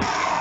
Thank you.